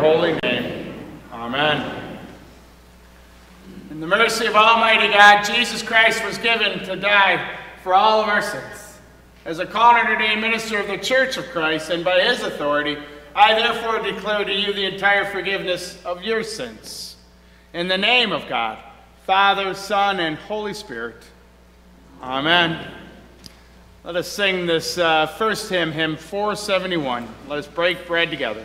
holy name. Amen. In the mercy of Almighty God, Jesus Christ was given to die for all of our sins. As a called and ordained minister of the Church of Christ, and by his authority, I therefore declare to you the entire forgiveness of your sins. In the name of God, Father, Son, and Holy Spirit. Amen. Let us sing this uh, first hymn, hymn 471. Let us break bread together.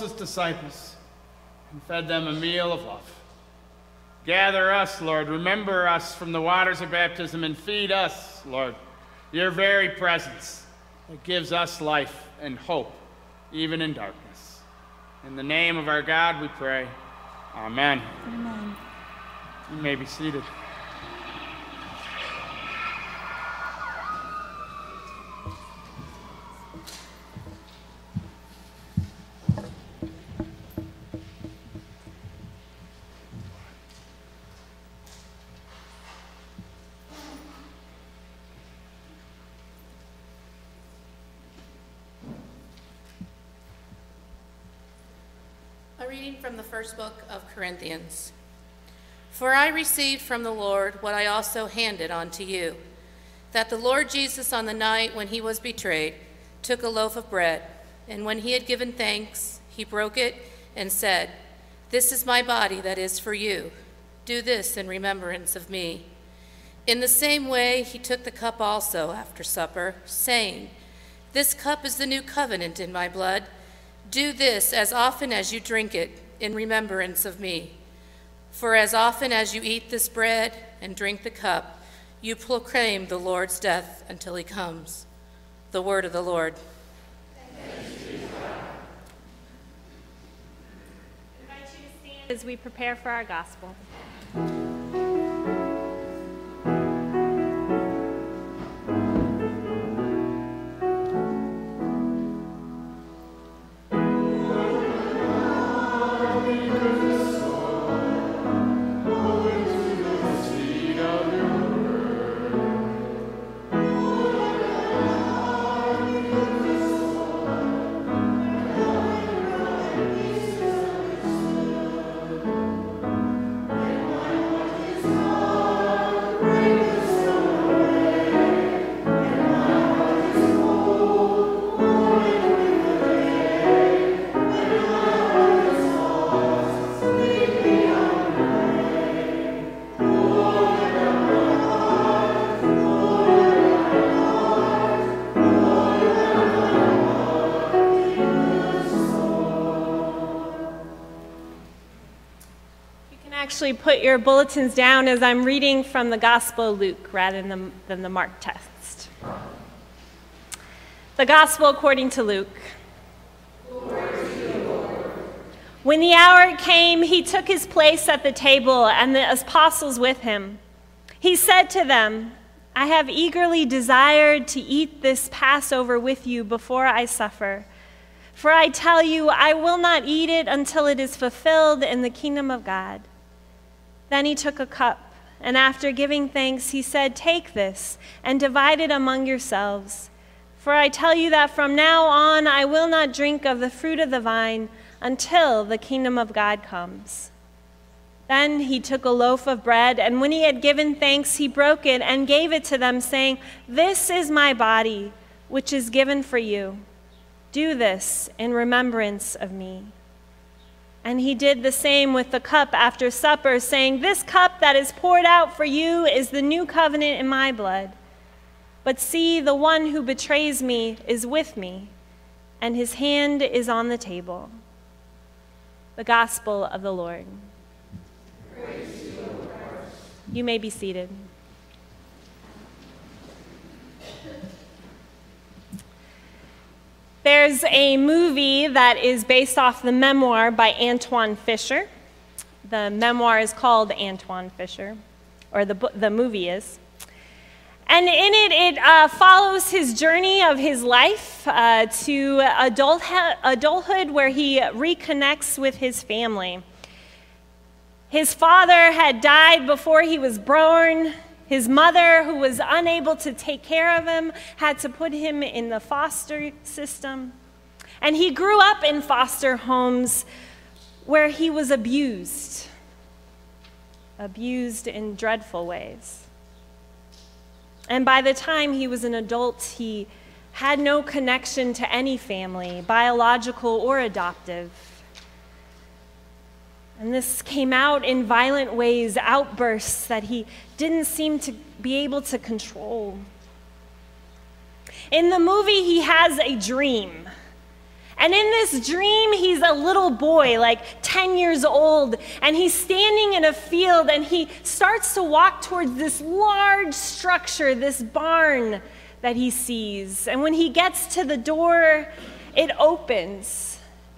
Closest disciples and fed them a meal of love. Gather us, Lord. Remember us from the waters of baptism and feed us, Lord, your very presence that gives us life and hope, even in darkness. In the name of our God we pray. Amen. Amen. You may be seated. A reading from the first book of For I received from the Lord what I also handed on to you that the Lord Jesus, on the night when he was betrayed, took a loaf of bread, and when he had given thanks, he broke it and said, This is my body that is for you. Do this in remembrance of me. In the same way, he took the cup also after supper, saying, This cup is the new covenant in my blood. Do this as often as you drink it in remembrance of me. For as often as you eat this bread and drink the cup, you proclaim the Lord's death until he comes. The word of the Lord. As we prepare for our gospel. Actually put your bulletins down as I'm reading from the Gospel of Luke rather than, than the Mark text. The Gospel according to Luke. When the hour came, he took his place at the table and the apostles with him. He said to them, I have eagerly desired to eat this Passover with you before I suffer. For I tell you, I will not eat it until it is fulfilled in the kingdom of God. Then he took a cup, and after giving thanks, he said, Take this and divide it among yourselves. For I tell you that from now on I will not drink of the fruit of the vine until the kingdom of God comes. Then he took a loaf of bread, and when he had given thanks, he broke it and gave it to them, saying, This is my body, which is given for you. Do this in remembrance of me. And he did the same with the cup after supper, saying, This cup that is poured out for you is the new covenant in my blood. But see, the one who betrays me is with me, and his hand is on the table. The Gospel of the Lord. You may be seated. There's a movie that is based off the memoir by Antwone Fisher. The memoir is called Antwone Fisher, or the, the movie is. And in it, it uh, follows his journey of his life uh, to adult adulthood, where he reconnects with his family. His father had died before he was born. His mother, who was unable to take care of him, had to put him in the foster system. And he grew up in foster homes where he was abused, abused in dreadful ways. And by the time he was an adult, he had no connection to any family, biological or adoptive. And this came out in violent ways, outbursts that he didn't seem to be able to control. In the movie, he has a dream. And in this dream, he's a little boy, like 10 years old, and he's standing in a field and he starts to walk towards this large structure, this barn that he sees. And when he gets to the door, it opens.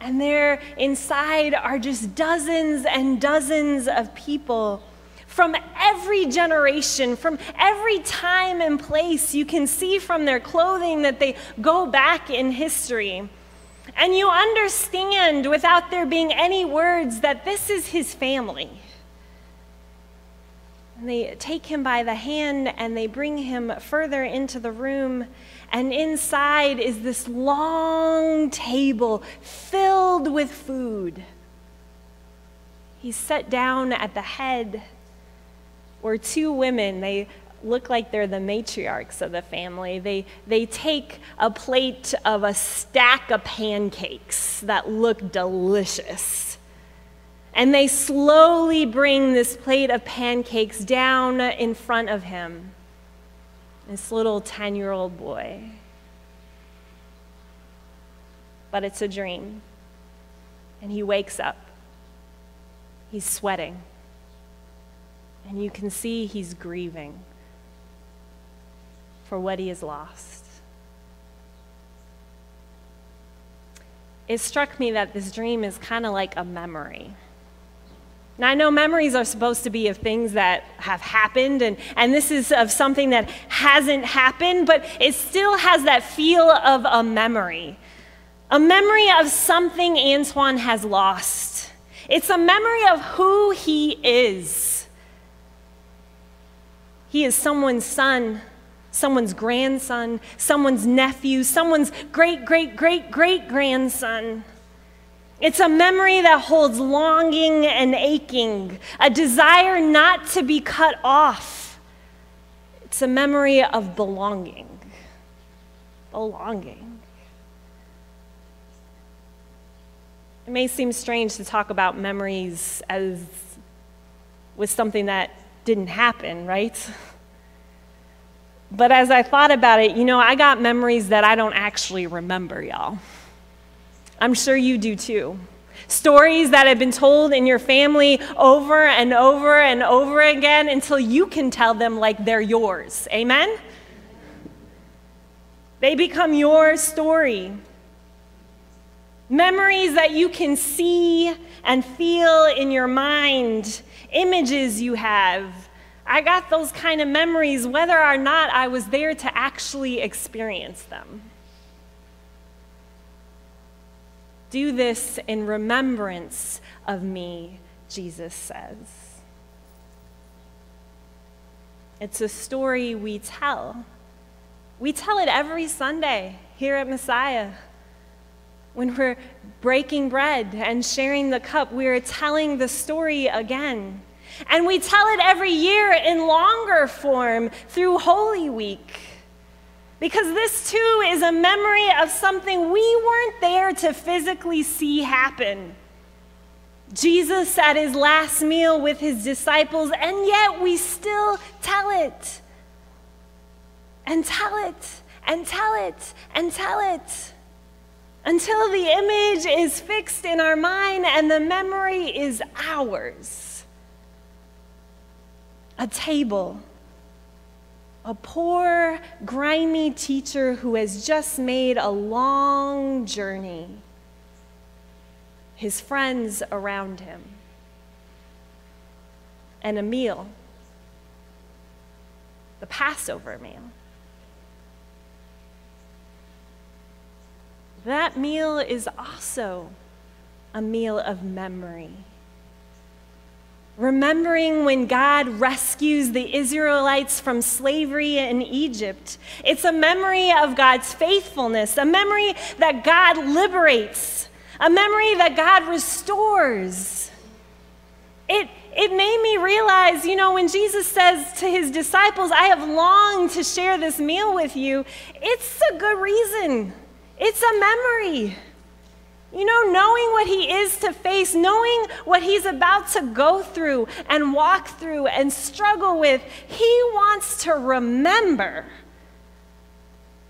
And there inside are just dozens and dozens of people from every generation, from every time and place. You can see from their clothing that they go back in history. And you understand without there being any words that this is his family. And they take him by the hand and they bring him further into the room. And inside is this long table filled with food. He's set down at the head where two women, they look like they're the matriarchs of the family. They, they take a plate of a stack of pancakes that look delicious. And they slowly bring this plate of pancakes down in front of him, this little 10 year old boy. But it's a dream. And he wakes up. He's sweating. And you can see he's grieving for what he has lost. It struck me that this dream is kind of like a memory. Now, I know memories are supposed to be of things that have happened, and, and this is of something that hasn't happened, but it still has that feel of a memory. A memory of something Antwone has lost. It's a memory of who he is. He is someone's son, someone's grandson, someone's nephew, someone's great, great, great, great grandson. It's a memory that holds longing and aching, a desire not to be cut off. It's a memory of belonging. Belonging. It may seem strange to talk about memories as with something that didn't happen, right? But as I thought about it, you know, I got memories that I don't actually remember, y'all. I'm sure you do too. Stories that have been told in your family over and over and over again until you can tell them like they're yours. Amen? They become your story. Memories that you can see and feel in your mind, images you have, I got those kind of memories whether or not I was there to actually experience them. Do this in remembrance of me, Jesus says. It's a story we tell. We tell it every Sunday here at Messiah. When we're breaking bread and sharing the cup, we are telling the story again. And we tell it every year in longer form through Holy Week. Because this too is a memory of something we weren't there to physically see happen. Jesus at his last meal with his disciples, and yet we still tell it. And tell it, and tell it, and tell it. Until the image is fixed in our mind and the memory is ours a table. A poor, grimy teacher who has just made a long journey. His friends around him. And a meal. The Passover meal. That meal is also a meal of memory remembering when God rescues the Israelites from slavery in Egypt. It's a memory of God's faithfulness, a memory that God liberates, a memory that God restores. It, it made me realize, you know, when Jesus says to his disciples, I have longed to share this meal with you, it's a good reason. It's a memory. You know, knowing what he is to face, knowing what he's about to go through and walk through and struggle with, he wants to remember.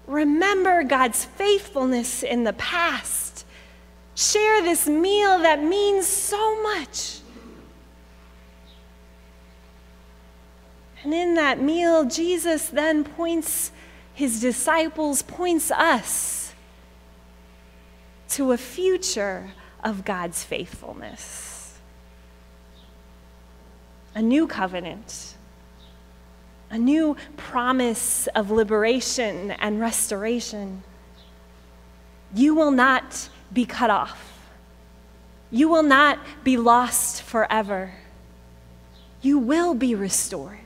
remember God's faithfulness in the past. Share this meal that means so much. And in that meal, Jesus then points his disciples, points us to a future of God's faithfulness. A new covenant, a new promise of liberation and restoration. You will not be cut off. You will not be lost forever. You will be restored.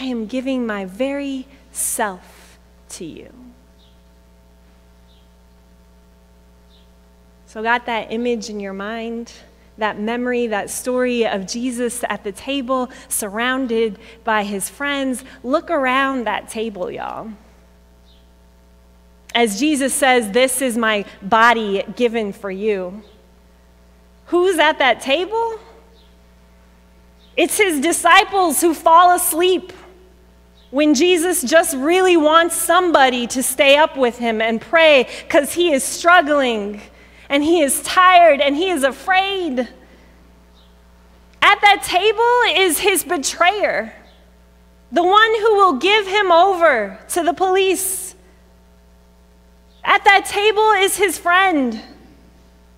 I am giving my very self to you. So, got that image in your mind, that memory, that story of Jesus at the table, surrounded by his friends. Look around that table, y'all. As Jesus says, This is my body given for you. Who's at that table? It's his disciples who fall asleep when Jesus just really wants somebody to stay up with him and pray because he is struggling and he is tired and he is afraid. At that table is his betrayer, the one who will give him over to the police. At that table is his friend,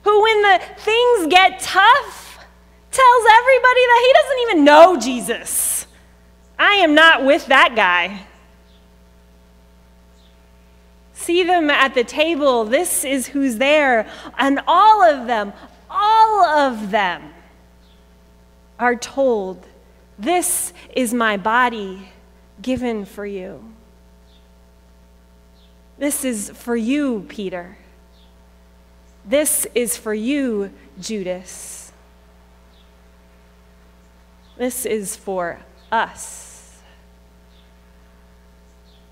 who, when the things get tough, tells everybody that he doesn't even know Jesus. I am not with that guy. See them at the table. This is who's there. And all of them, all of them are told, This is my body given for you. This is for you, Peter. This is for you, Judas. This is for us.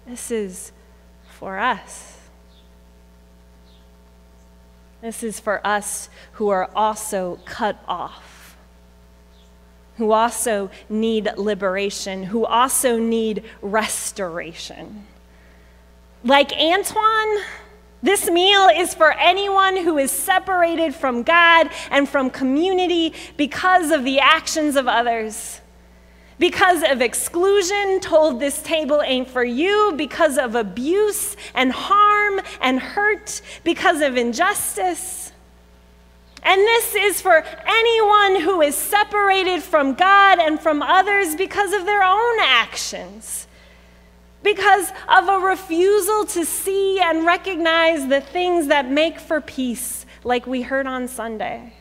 This is for us. This is for us who are also cut off, who also need liberation, who also need restoration. Like Antwone, this meal is for anyone who is separated from God and from community because of the actions of others. Because of exclusion, told this table ain't for you, because of abuse and harm and hurt, because of injustice. And this is for anyone who is separated from God and from others because of their own actions because of a refusal to see and recognize the things that make for peace, like we heard on Sunday.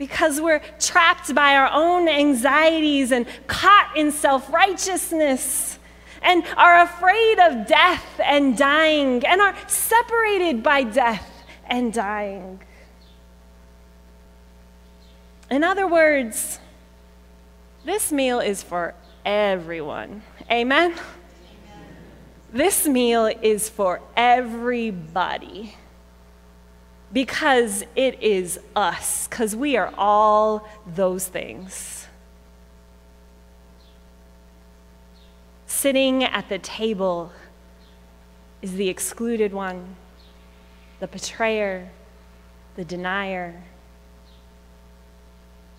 Because we're trapped by our own anxieties and caught in self righteousness and are afraid of death and dying and are separated by death and dying. In other words, this meal is for everyone. Amen? Amen? This meal is for everybody because it is us, because we are all those things. Sitting at the table is the excluded one, the betrayer, the denier.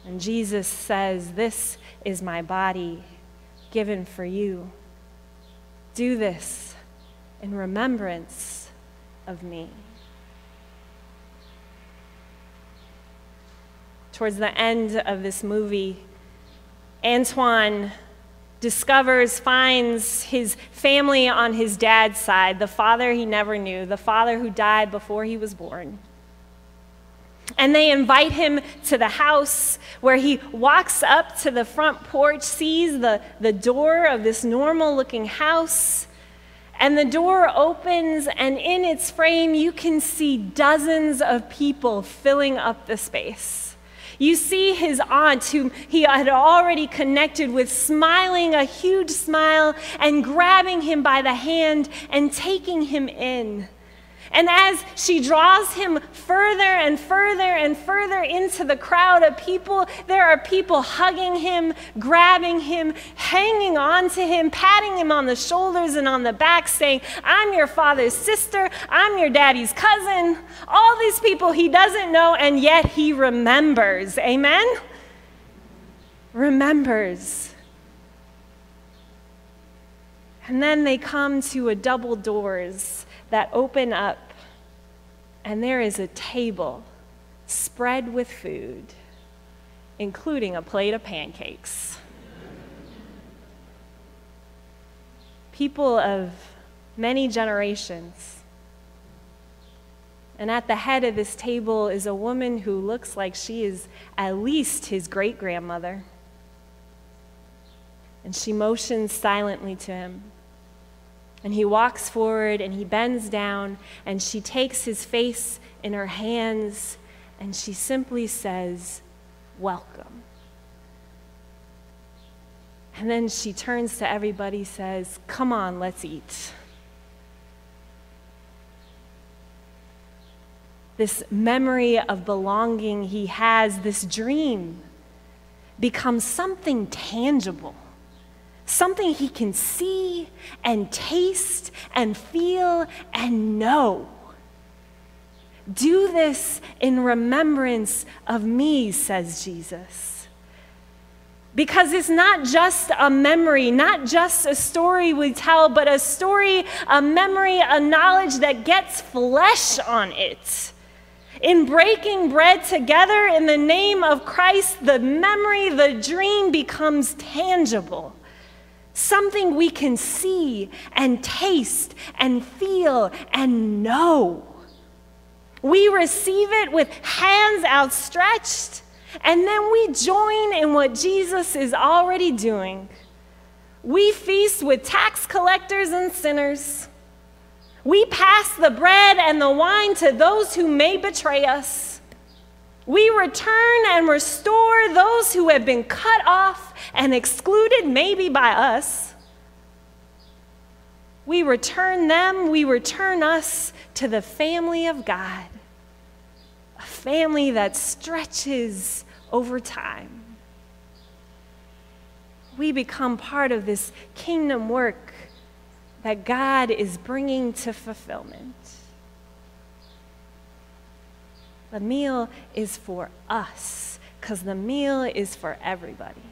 And Jesus says, This is my body given for you. Do this in remembrance of me. Towards the end of this movie, Antwone discovers, finds his family on his dad's side, the father he never knew, the father who died before he was born. And they invite him to the house where he walks up to the front porch, sees the, the door of this normal looking house. And the door opens, and in its frame, you can see dozens of people filling up the space. You see his aunt, whom he had already connected with, smiling a huge smile and grabbing him by the hand and taking him in. And as she draws him further and further and further into the crowd of people, there are people hugging him, grabbing him, hanging on to him, patting him on the shoulders and on the back, saying, I'm your father's sister, I'm your daddy's cousin. All these people he doesn't know, and yet he remembers. Amen? Remembers. And then they come to a double doors that open up, and there is a table spread with food, including a plate of pancakes. People of many generations. And at the head of this table is a woman who looks like she is at least his great grandmother. And she motions silently to him. And he walks forward and he bends down, and she takes his face in her hands and she simply says, Welcome. And then she turns to everybody, says, Come on, let's eat. This memory of belonging he has, this dream, becomes something tangible something he can see and taste and feel and know. Do this in remembrance of me, says Jesus. Because it's not just a memory, not just a story we tell, but a story, a memory, a knowledge that gets flesh on it. In breaking bread together in the name of Christ, the memory, the dream becomes tangible something we can see and taste and feel and know. We receive it with hands outstretched, and then we join in what Jesus is already doing. We feast with tax collectors and sinners. We pass the bread and the wine to those who may betray us. We return and restore those who have been cut off and excluded, maybe by us. We return them, we return us to the family of God, a family that stretches over time. We become part of this kingdom work that God is bringing to fulfillment. The meal is for us because the meal is for everybody.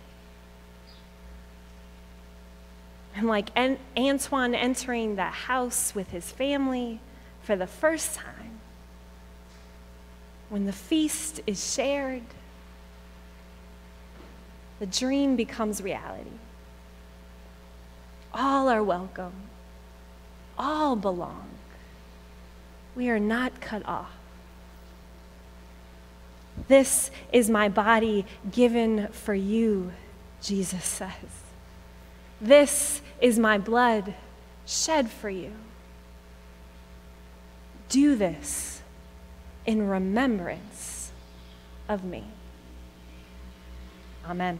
And like Antwone entering the house with his family for the first time, when the feast is shared, the dream becomes reality. All are welcome, all belong. We are not cut off. This is my body given for you, Jesus says. This is my blood shed for you. Do this in remembrance of me. Amen.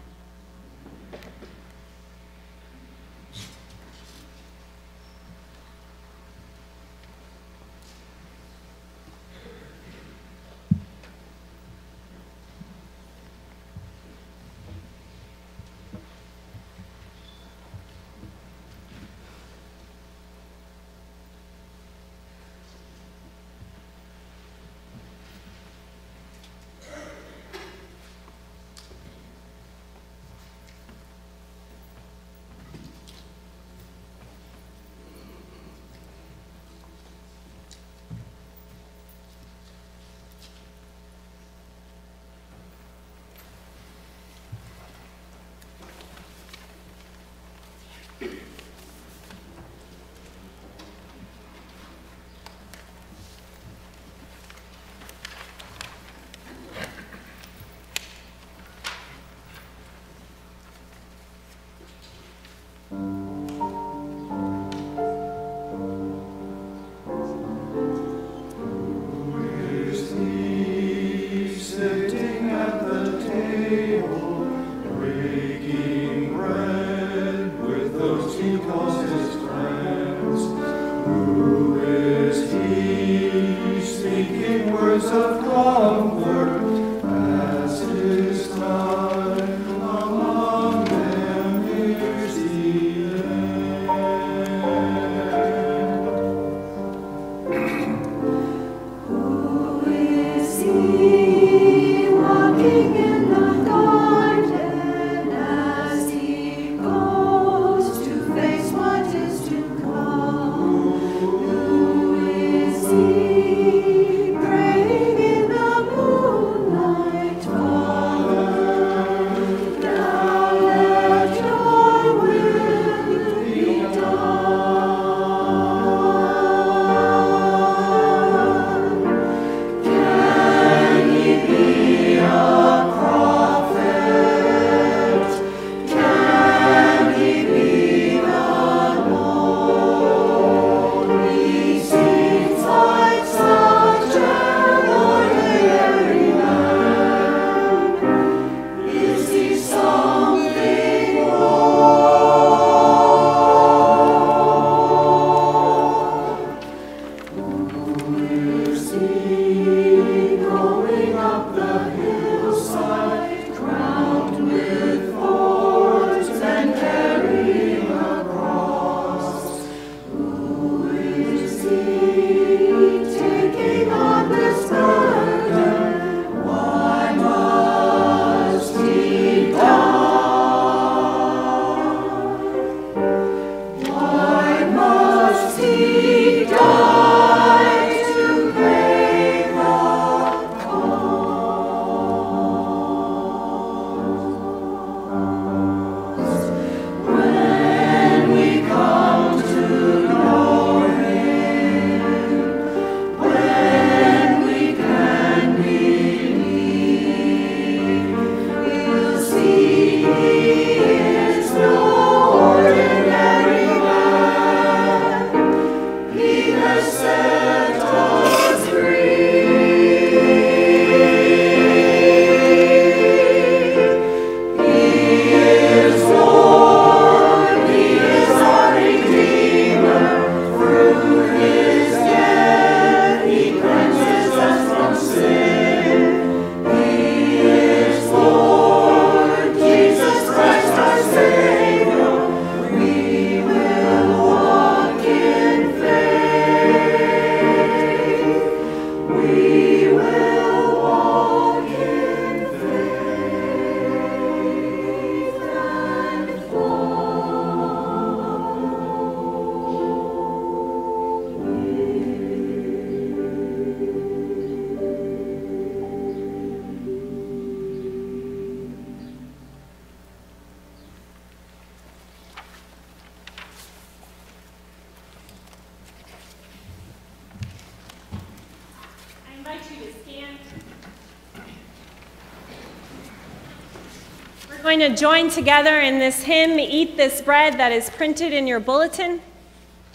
Join together in this hymn, Eat This Bread, that is printed in your bulletin.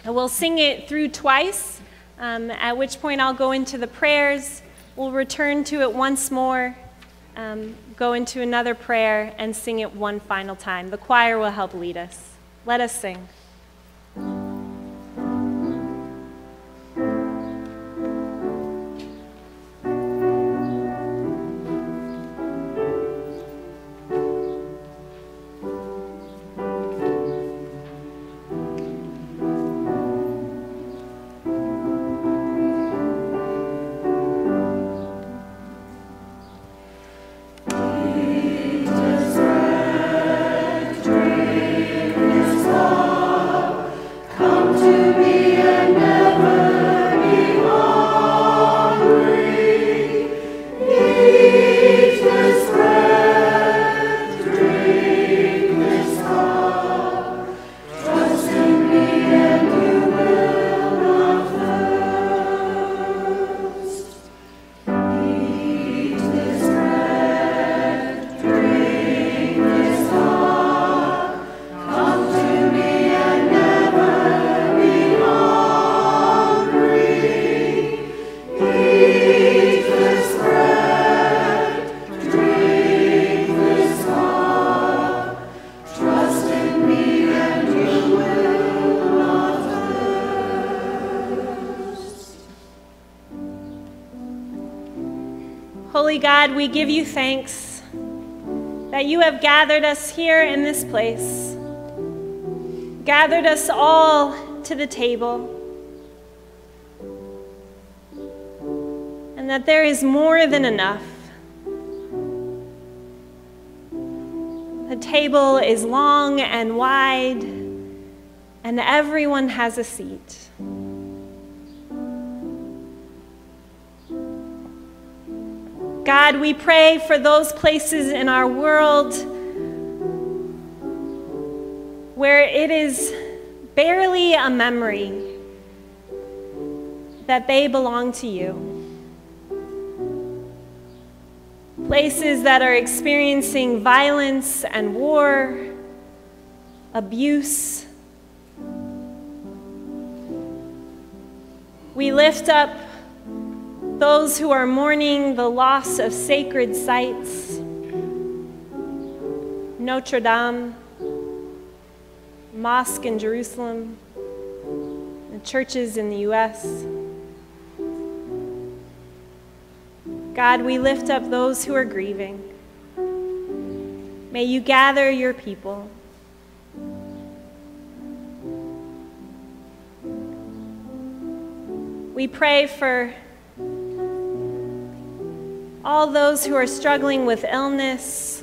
We'll sing it through twice, um, at which point I'll go into the prayers. We'll return to it once more, um, go into another prayer, and sing it one final time. The choir will help lead us. Let us sing. God, we give you thanks that you have gathered us here in this place, gathered us all to the table, and that there is more than enough. The table is long and wide, and everyone has a seat. We pray for those places in our world where it is barely a memory that they belong to you. Places that are experiencing violence and war, abuse. We lift up those who are mourning the loss of sacred sites, Notre Dame, mosque in Jerusalem, the churches in the U.S. God, we lift up those who are grieving. May you gather your people. We pray for all those who are struggling with illness,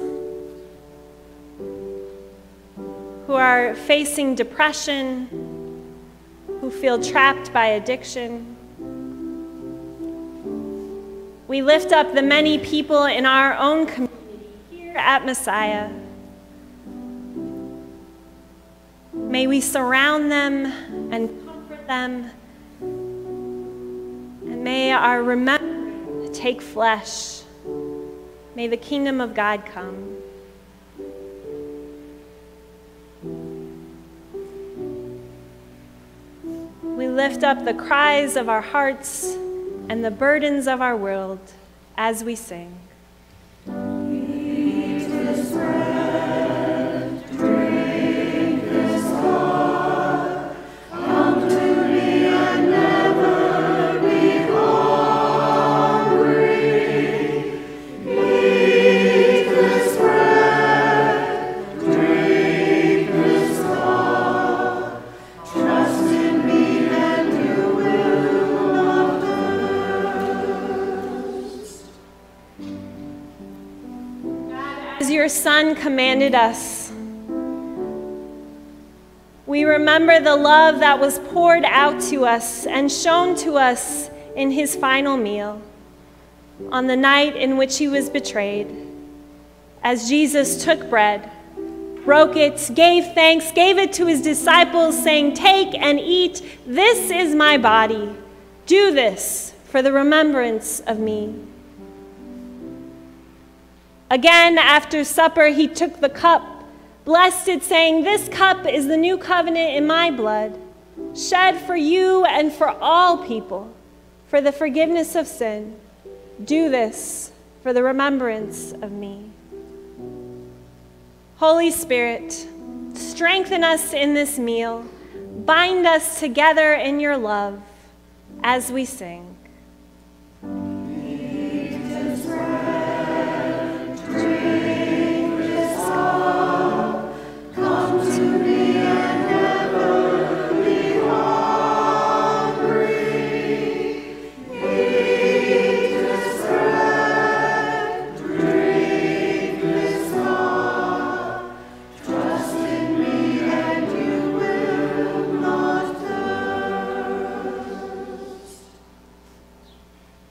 who are facing depression, who feel trapped by addiction. We lift up the many people in our own community here at Messiah. May we surround them and comfort them. And may our remembrance take flesh. May the kingdom of God come. We lift up the cries of our hearts and the burdens of our world as we sing. Commanded us. We remember the love that was poured out to us and shown to us in his final meal on the night in which he was betrayed. As Jesus took bread, broke it, gave thanks, gave it to his disciples, saying, Take and eat. This is my body. Do this for the remembrance of me. Again, after supper, he took the cup, blessed it, saying, This cup is the new covenant in my blood, shed for you and for all people for the forgiveness of sin. Do this for the remembrance of me. Holy Spirit, strengthen us in this meal, bind us together in your love as we sing.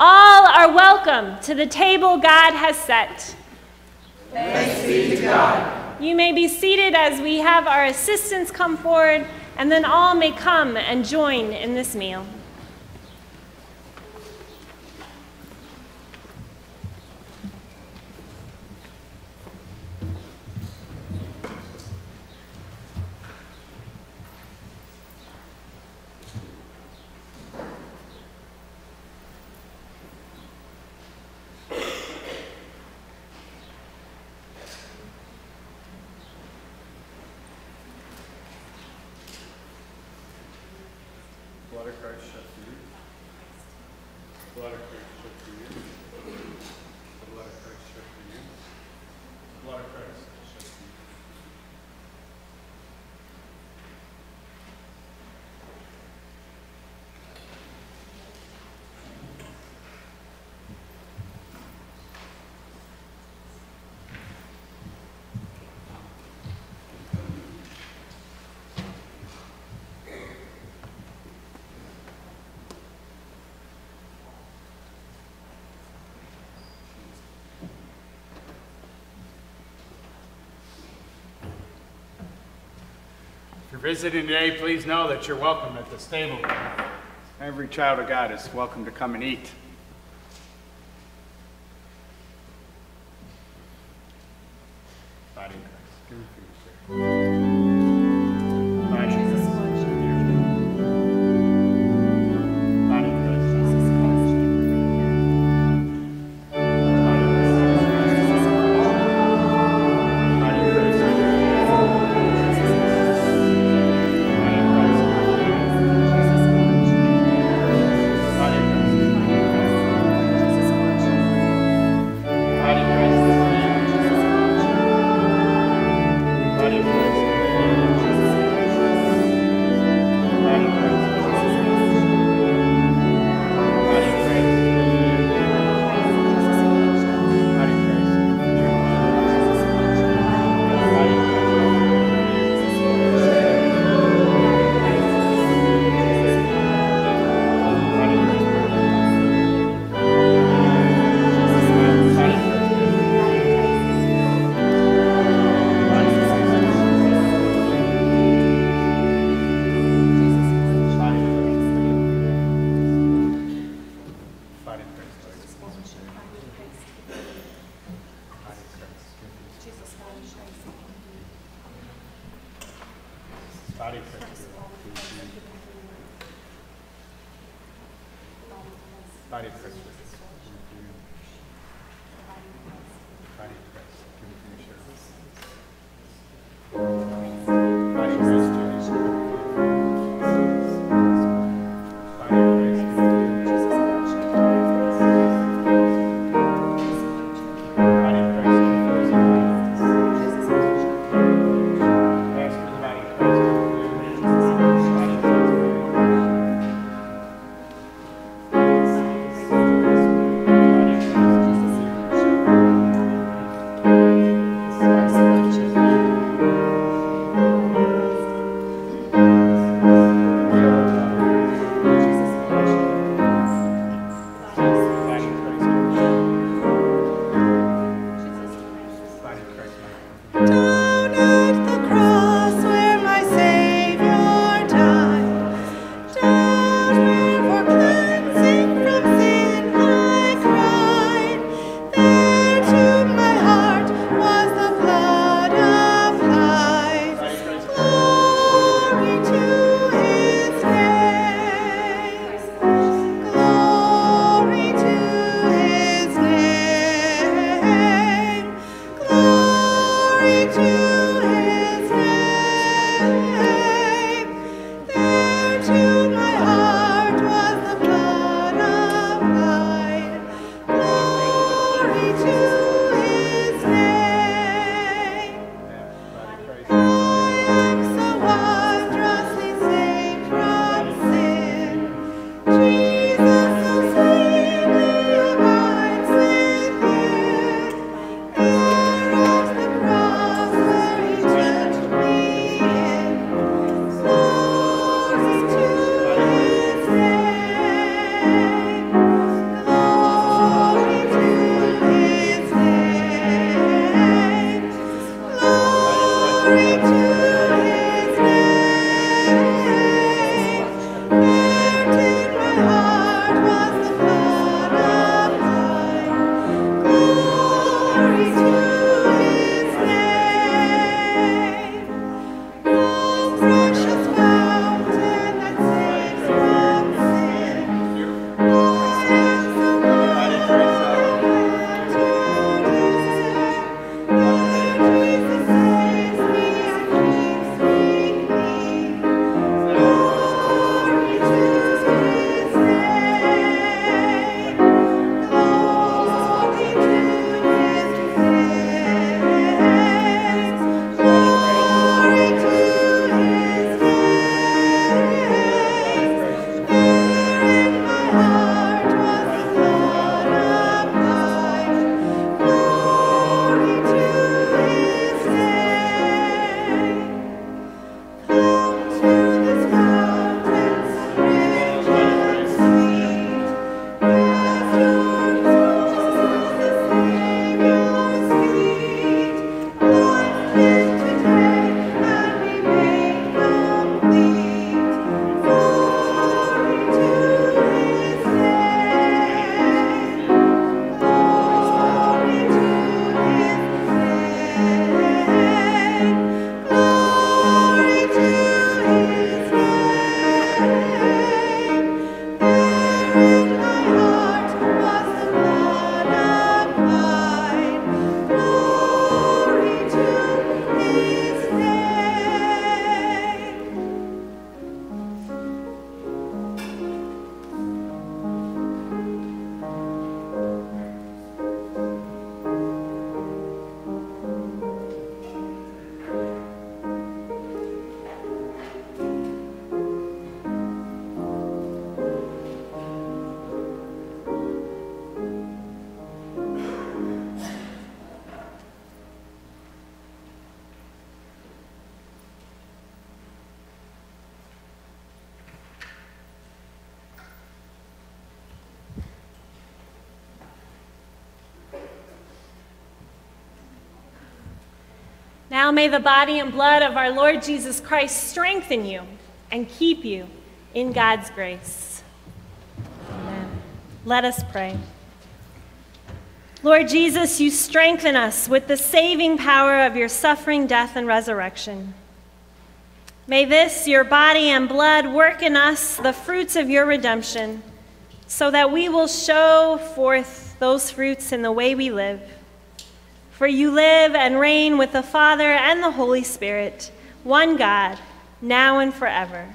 All are welcome to the table God has set. Thanks be to God. You may be seated as we have our assistants come forward, and then all may come and join in this meal. Blood of Christ shed for you. Blood of Christ shed for you. The blood of Christ shed for you. The blood of Christ shed for you. If you're visiting today, please know that you're welcome at the table. Every child of God is welcome to come and eat. Now may the body and blood of our Lord Jesus Christ strengthen you and keep you in God's grace. Amen. Let us pray. Lord Jesus, you strengthen us with the saving power of your suffering, death, and resurrection. May this, your body and blood, work in us the fruits of your redemption, so that we will show forth those fruits in the way we live. For you live and reign with the Father and the Holy Spirit, one God, now and forever.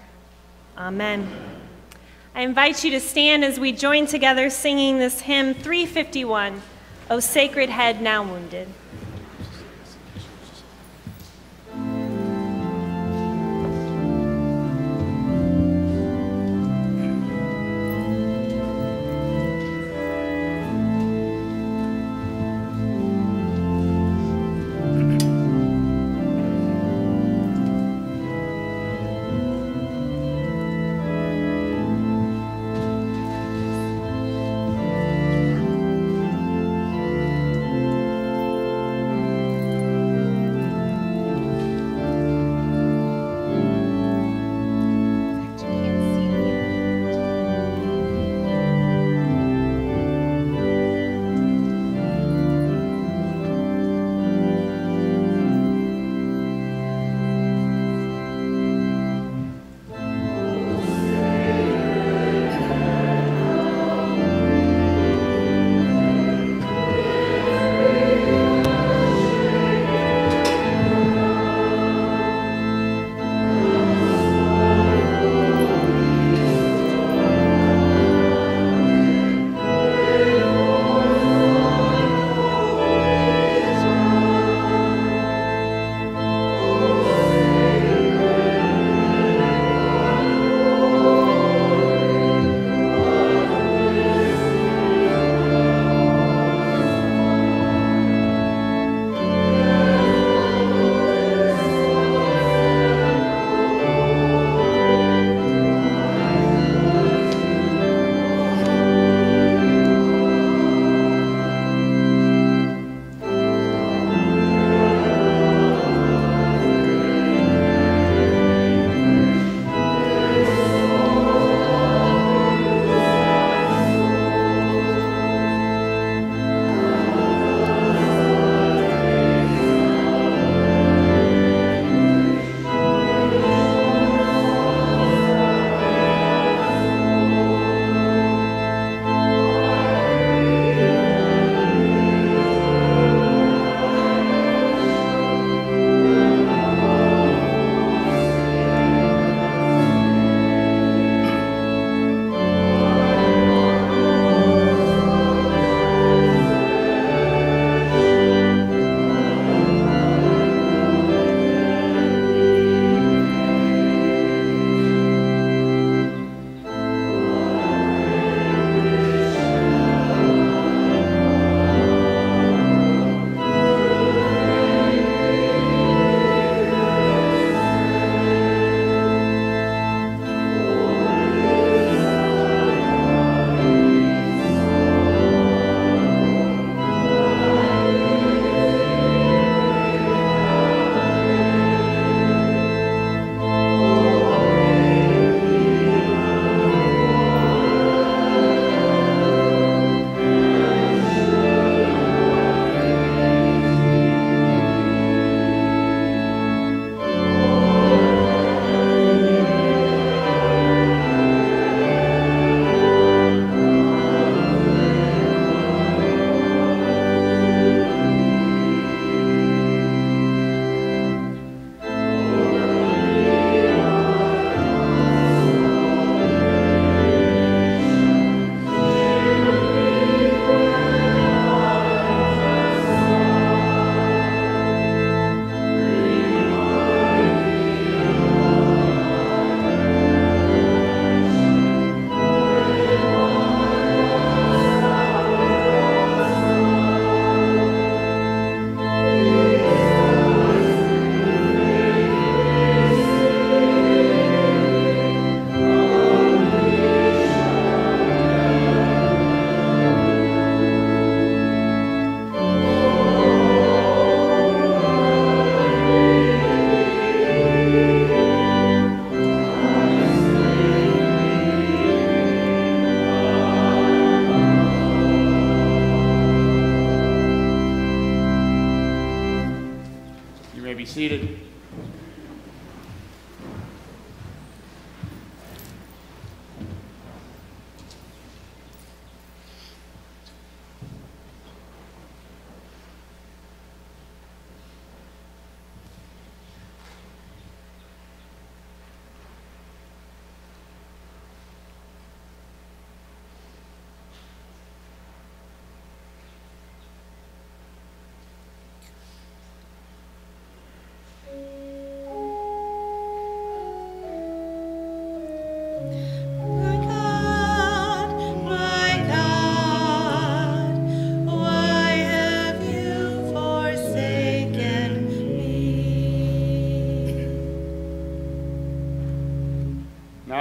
Amen. I invite you to stand as we join together singing this hymn 351, O Sacred Head Now Wounded.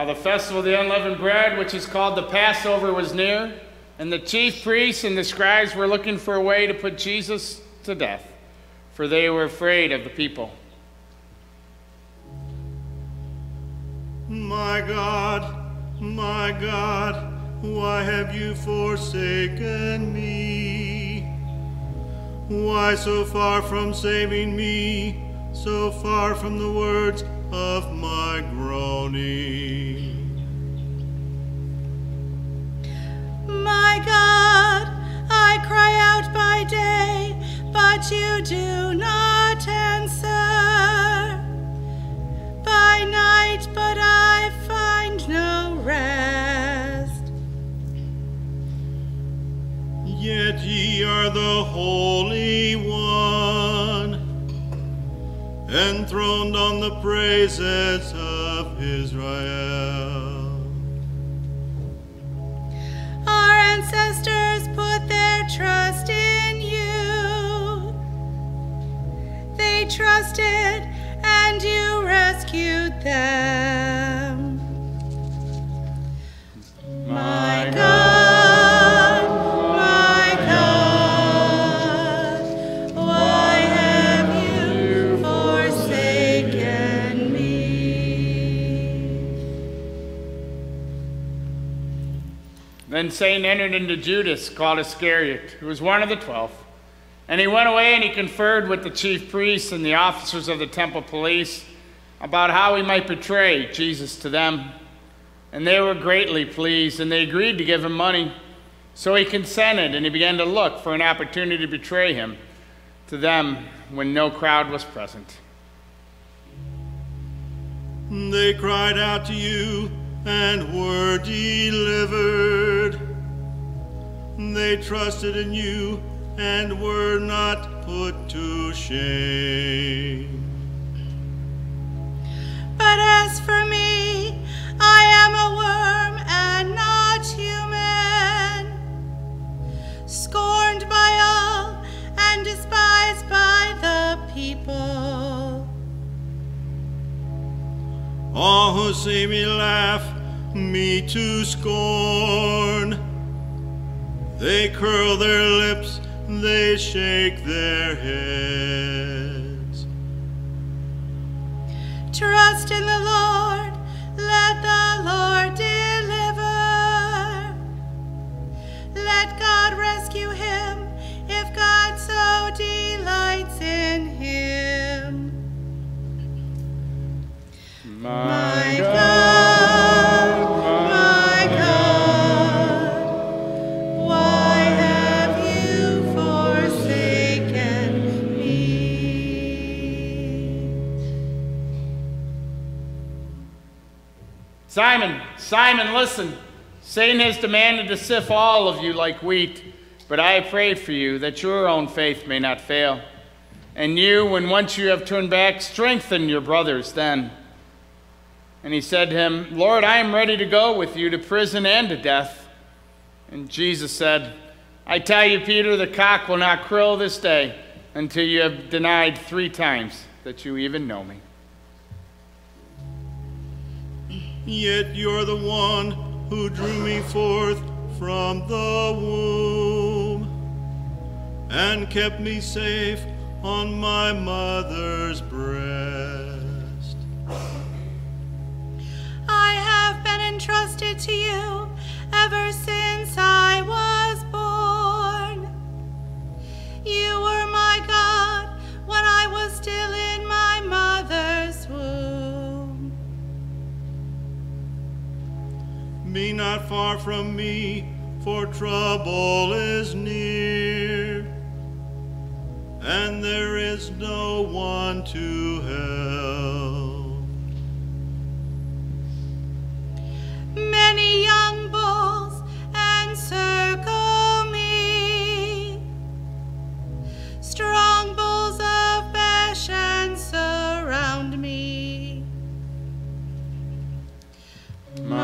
Now the festival of the unleavened bread, which is called the Passover, was near, and the chief priests and the scribes were looking for a way to put Jesus to death, for they were afraid of the people. My God, my God, why have you forsaken me? Why so far from saving me, so far from the words of my groaning? But you do not answer. By night, but I find no rest. Yet ye are the Holy One, enthroned on the praises of Israel. Trusted and you rescued them. My God, my God, why have you forsaken me? Then Satan entered into Judas, called Iscariot, who was one of the twelve. And he went away and he conferred with the chief priests and the officers of the temple police about how he might betray Jesus to them. And they were greatly pleased, and they agreed to give him money. So he consented, and he began to look for an opportunity to betray him to them when no crowd was present. They cried out to you and were delivered. They trusted in you and were not put to shame. But as for me, I am a worm and not human, scorned by all and despised by the people. All who see me laugh me to scorn. They curl their lips, they shake their heads. Trust in the Lord, let the Lord Simon, Simon, listen. Satan has demanded to sift all of you like wheat, but I prayed for you that your own faith may not fail. And you, when once you have turned back, strengthen your brothers then. And he said to him, Lord, I am ready to go with you to prison and to death. And Jesus said, I tell you, Peter, the cock will not crow this day until you have denied three times that you even know me. Yet you're the one who drew me forth from the womb and kept me safe on my mother's breast. I have been entrusted to you ever since I was born. You were my God when I was still in be not far from me, for trouble is near, and there is no one to help. Many young bulls encircle me. Strong bulls of Bashan surround me. My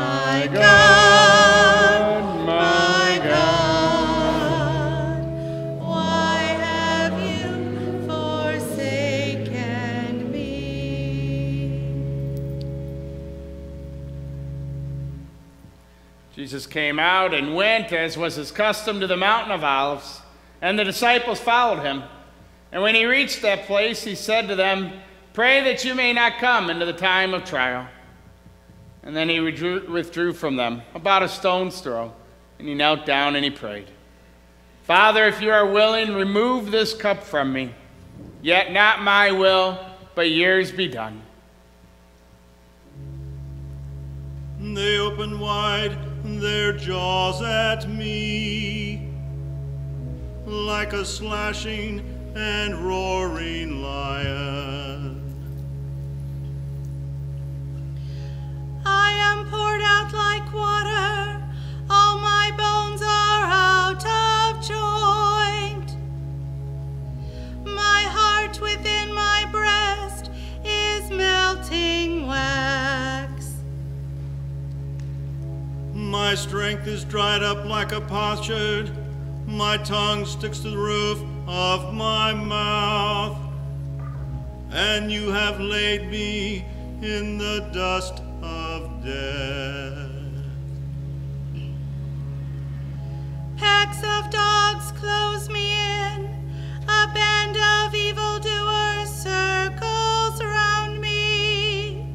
Jesus came out and went, as was his custom, to the Mountain of Olives, and the disciples followed him. And when he reached that place, he said to them, Pray that you may not come into the time of trial. And then he withdrew, from them, about a stone's throw, and he knelt down and he prayed, Father, if you are willing, remove this cup from me. Yet not my will, but yours be done. They opened wide their jaws at me, like a slashing and roaring lion. Am poured out like water, all my bones are out of joint. My heart within my breast is melting wax. My strength is dried up like a potsherd. My tongue sticks to the roof of my mouth. And you have laid me in the dust of death. Packs of dogs close me in. A band of evildoers circles around me.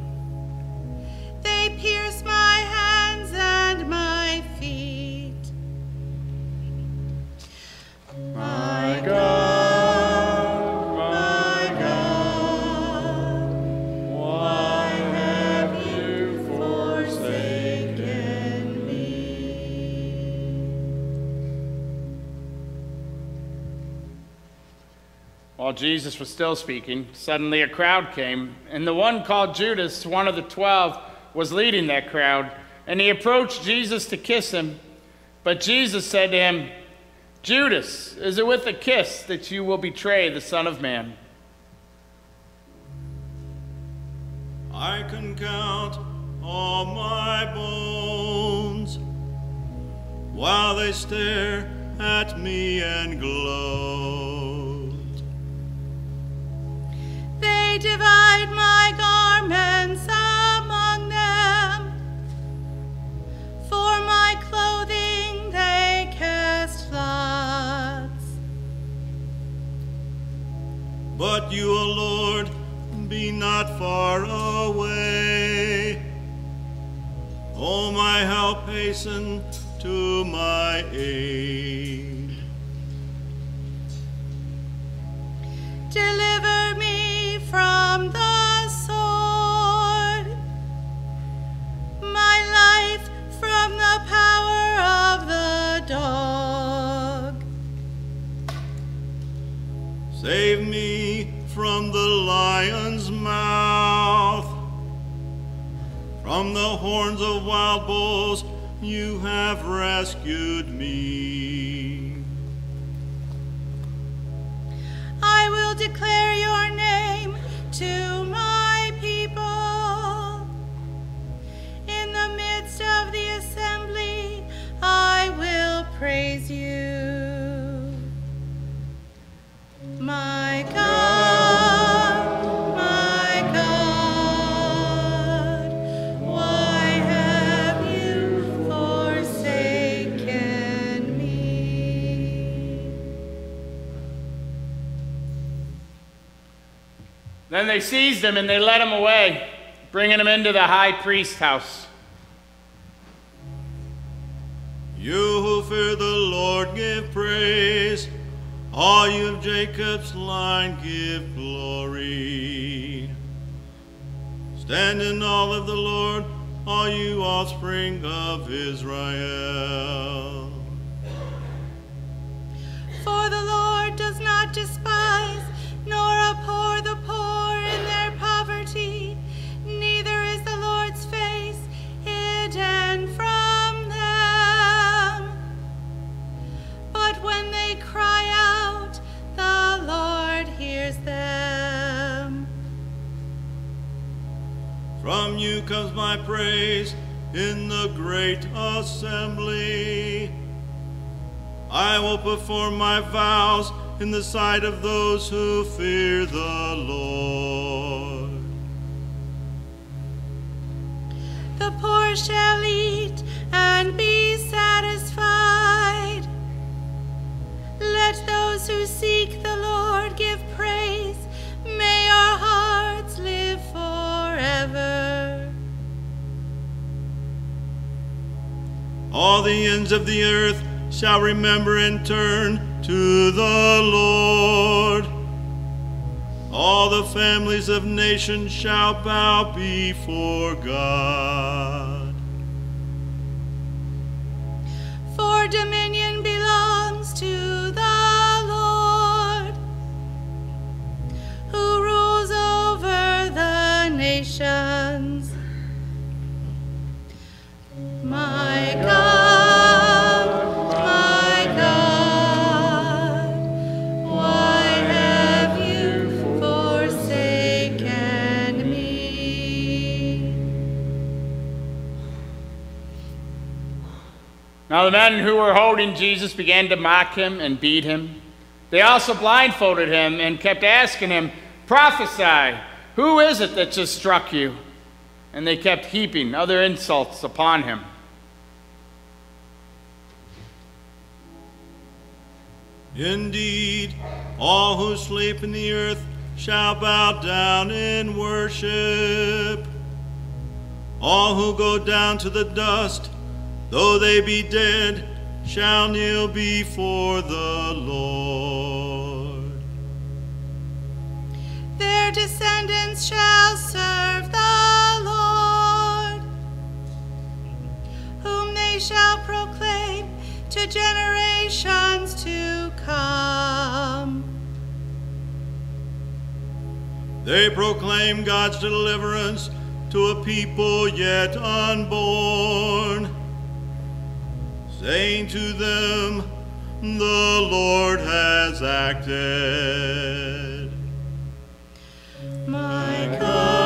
They pierce my hands and my feet. My God, While Jesus was still speaking, suddenly a crowd came, and the one called Judas, one of the twelve, was leading that crowd. And he approached Jesus to kiss him. But Jesus said to him, Judas, is it with a kiss that you will betray the Son of Man? I can count all my bones while they stare at me and gloat. Divide my garments among them. For my clothing they cast lots. But you, O Lord, be not far away. O my help, hasten to my aid. Deliver from the sword, my life from the power of the dog. Save me from the lion's mouth, from the horns of wild bulls you have rescued me. I will declare your name to my people. In the midst of the assembly, I will praise you. My God, Then they seized him and they led him away, bringing him into the high priest's house. You who fear the Lord, give praise. All you of Jacob's line, give glory. Stand in awe of the Lord, all you offspring of Israel. For the Lord does not despise nor abhor the comes my praise in the great assembly. I will perform my vows in the sight of those who fear the Lord. The poor shall eat and be satisfied. Let those who seek the Lord give praise. May our hearts live forever. All the ends of the earth shall remember and turn to the Lord. All the families of nations shall bow before God. For dominion belongs to The men who were holding Jesus began to mock him and beat him. They also blindfolded him and kept asking him, Prophesy, who is it that just struck you? And they kept heaping other insults upon him. Indeed, all who sleep in the earth shall bow down in worship. All who go down to the dust, though they be dead, shall kneel before the Lord. Their descendants shall serve the Lord, whom they shall proclaim to generations to come. They proclaim God's deliverance to a people yet unborn, saying to them, The Lord has acted. My God.